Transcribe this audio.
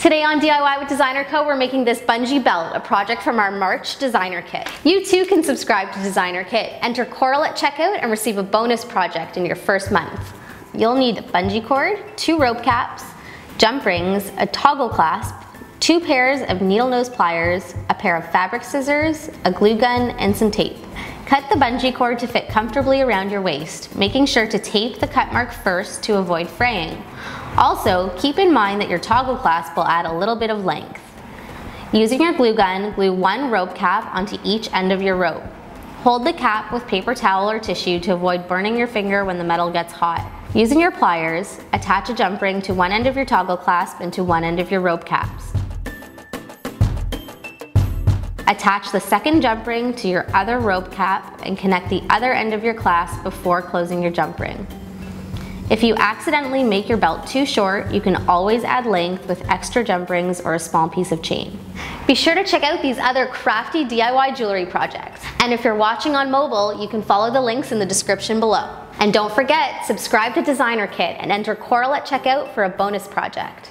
Today on DIY with DesignHer Co, we're making this bungee belt, a project from our March DesignHer kit. You too can subscribe to DesignHer Kit, enter Coral at checkout and receive a bonus project in your first month. You'll need bungee cord, two rope caps, jump rings, a toggle clasp, two pairs of needle nose pliers, a pair of fabric scissors, a glue gun, and some tape. Cut the bungee cord to fit comfortably around your waist, making sure to tape the cut mark first to avoid fraying. Also, keep in mind that your toggle clasp will add a little bit of length. Using your glue gun, glue one rope cap onto each end of your rope. Hold the cap with paper towel or tissue to avoid burning your finger when the metal gets hot. Using your pliers, attach a jump ring to one end of your toggle clasp and to one end of your rope caps. Attach the second jump ring to your other rope cap and connect the other end of your clasp before closing your jump ring. If you accidentally make your belt too short, you can always add length with extra jump rings or a small piece of chain. Be sure to check out these other crafty DIY jewelry projects. And if you're watching on mobile, you can follow the links in the description below. And don't forget, subscribe to DesignHer Kit and enter Coral at checkout for a bonus project.